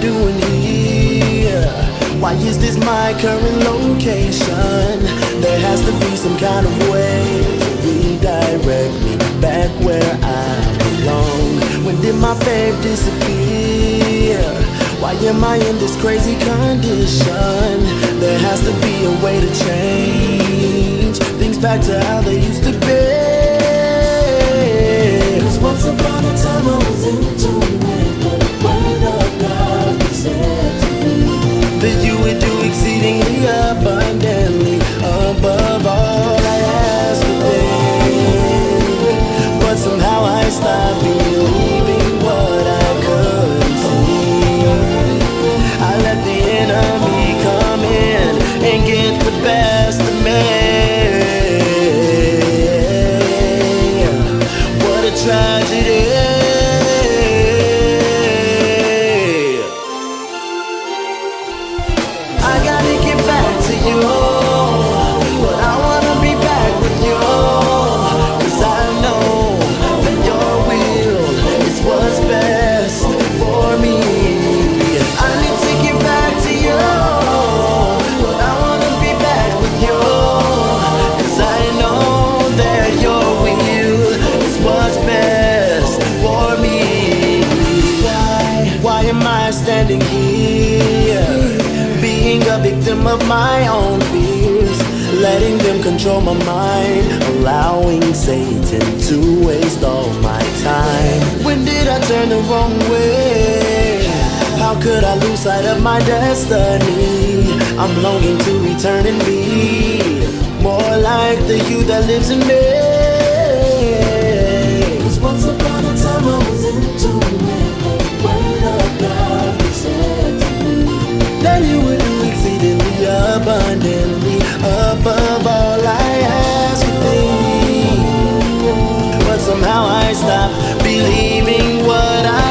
doing here? Why is this my current location? There has to be some kind of way to redirect me back where I belong. When did my babe disappear? Why am I in this crazy condition? There has to be a way to change things back to how they used to victim of my own fears, letting them control my mind, allowing Satan to waste all my time. When did I turn the wrong way? How could I lose sight of my destiny? I'm longing to return and be more like the you that lives in me. somehow I stopped believing what I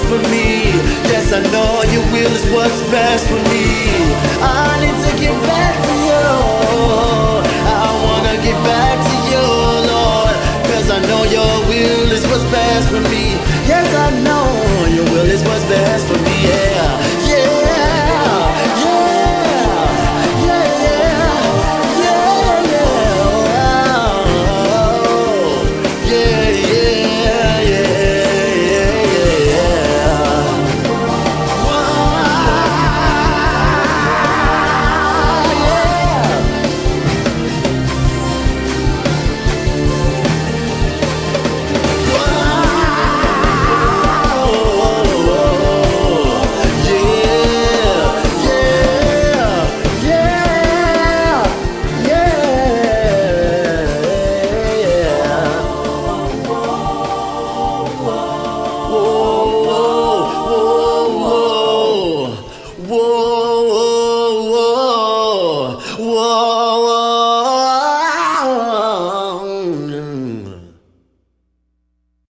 best for me. Yes, I know your will is what's best for me. I need to get back to you. I wanna get back to you, Lord. Cause I know your will is what's best for me. Yes, I know.